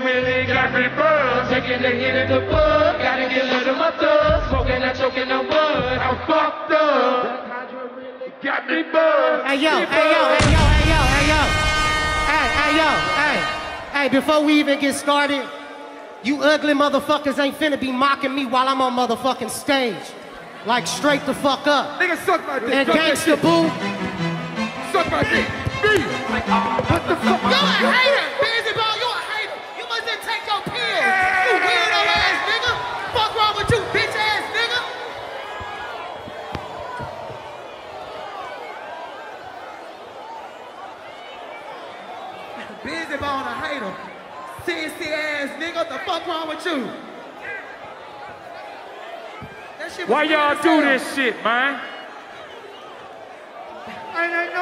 really got me buzzed. Taking the hit of the bud, gotta get rid of my thug. Smoking and choking on bud, I'm fucked up. Really got me buzzed. Hey yo, hey yo, hey yo, hey yo, hey yo. Hey, hey yo, hey. Hey, before we even get started, you ugly motherfuckers ain't finna be mocking me while I'm on motherfucking stage. Like straight the fuck up. Nigga, suck my dick. And gangsta boo, Suck my dick. Me. What the fuck? You a hater, Bizzy Bone, you a hater. You must didn't take your pills. You weirdo ass nigga. Fuck wrong with you, bitch ass nigga. Bizzy Bone a hater. Sissy ass nigga, what the fuck wrong with you? That shit was Why y'all do this shit, man? I they